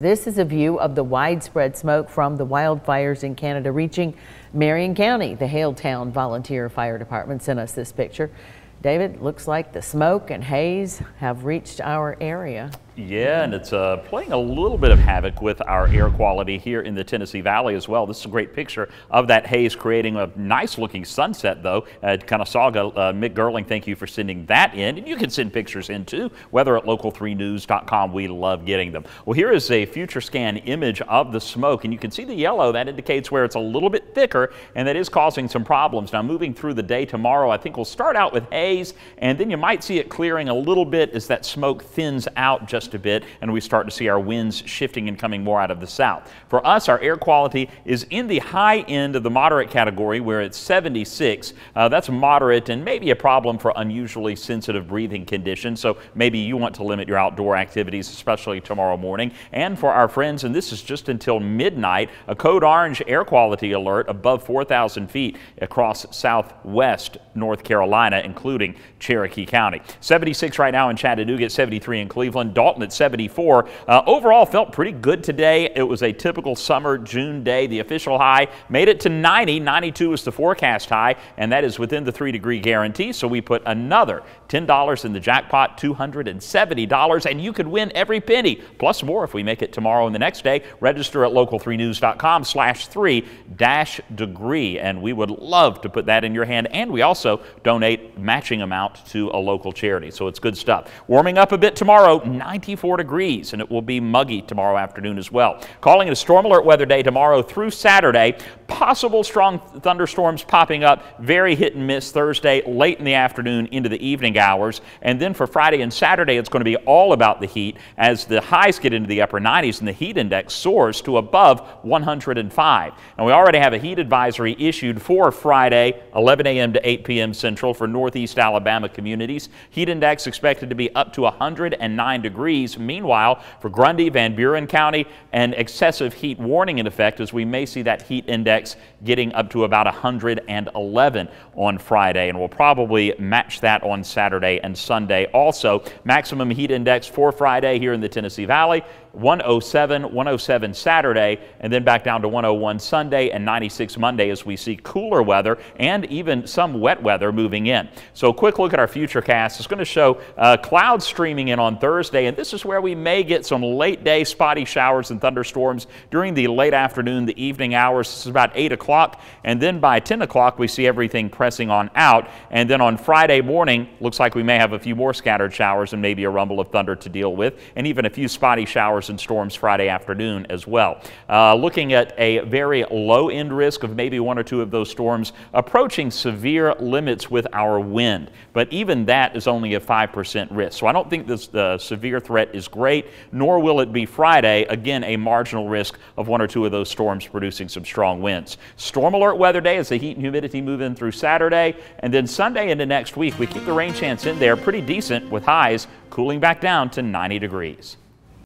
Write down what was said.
This is a view of the widespread smoke from the wildfires in Canada reaching Marion County. The Haletown Volunteer Fire Department sent us this picture. David, looks like the smoke and haze have reached our area. Yeah, and it's uh, playing a little bit of havoc with our air quality here in the Tennessee Valley as well. This is a great picture of that haze creating a nice looking sunset though at Conasauga. Uh, Mick Gerling, thank you for sending that in. And you can send pictures in too, whether at local3news.com. We love getting them. Well, here is a future scan image of the smoke and you can see the yellow. That indicates where it's a little bit thicker and that is causing some problems. Now moving through the day tomorrow, I think we'll start out with haze and then you might see it clearing a little bit as that smoke thins out just just a bit and we start to see our winds shifting and coming more out of the south. For us, our air quality is in the high end of the moderate category where it's 76. Uh, that's moderate and maybe a problem for unusually sensitive breathing conditions. So maybe you want to limit your outdoor activities, especially tomorrow morning. And for our friends, and this is just until midnight, a code orange air quality alert above 4,000 feet across southwest North Carolina, including Cherokee County. 76 right now in Chattanooga, 73 in Cleveland. Dalton at 74. Uh, overall, felt pretty good today. It was a typical summer June day. The official high made it to 90. 92 is the forecast high, and that is within the three degree guarantee. So we put another $10 in the jackpot, $270, and you could win every penny, plus more if we make it tomorrow and the next day. Register at local3news.com slash three dash degree, and we would love to put that in your hand. And we also donate matching amount to a local charity, so it's good stuff. Warming up a bit tomorrow, 90 94 degrees, and it will be muggy tomorrow afternoon as well. Calling it a storm alert weather day tomorrow through Saturday. Possible strong thunderstorms popping up, very hit and miss Thursday, late in the afternoon into the evening hours. And then for Friday and Saturday, it's going to be all about the heat as the highs get into the upper 90s and the heat index soars to above 105. And we already have a heat advisory issued for Friday, 11 a.m. to 8 p.m. Central for Northeast Alabama communities. Heat index expected to be up to 109 degrees degrees. Meanwhile, for Grundy, Van Buren County, an excessive heat warning in effect as we may see that heat index getting up to about 111 on Friday, and we'll probably match that on Saturday and Sunday. Also, maximum heat index for Friday here in the Tennessee Valley 107, 107 Saturday, and then back down to 101 Sunday and 96 Monday as we see cooler weather and even some wet weather moving in. So, a quick look at our future cast. It's going to show uh, clouds streaming in on Thursday, and this is where we may get some late day spotty showers and thunderstorms during the late afternoon, the evening hours. This is about 8 o'clock, and then by 10 o'clock, we see everything pressing on out. And then on Friday morning, looks like we may have a few more scattered showers and maybe a rumble of thunder to deal with, and even a few spotty showers and storms Friday afternoon as well. Uh, looking at a very low end risk of maybe one or two of those storms approaching severe limits with our wind. But even that is only a 5% risk. So I don't think this the severe threat is great, nor will it be Friday. Again, a marginal risk of one or two of those storms producing some strong winds. Storm alert weather day as the heat and humidity move in through Saturday. And then Sunday into next week, we keep the rain chance in there pretty decent with highs cooling back down to 90 degrees.